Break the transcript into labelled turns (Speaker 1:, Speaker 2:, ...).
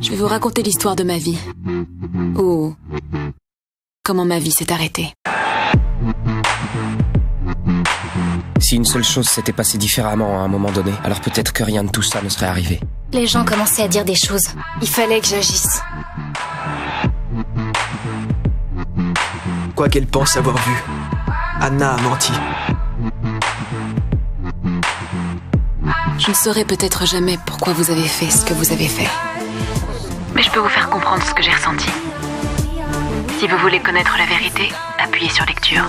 Speaker 1: Je vais vous raconter l'histoire de ma vie. Ou comment ma vie s'est arrêtée.
Speaker 2: Si une seule chose s'était passée différemment à un moment donné, alors peut-être que rien de tout ça ne serait arrivé.
Speaker 3: Les gens commençaient à dire des choses. Il fallait que j'agisse.
Speaker 4: Quoi qu'elle pense avoir vu, Anna a menti.
Speaker 1: Je ne saurai peut-être jamais pourquoi vous avez fait ce que vous avez fait. Je peux vous faire comprendre ce que j'ai ressenti. Si vous voulez connaître la vérité, appuyez sur lecture.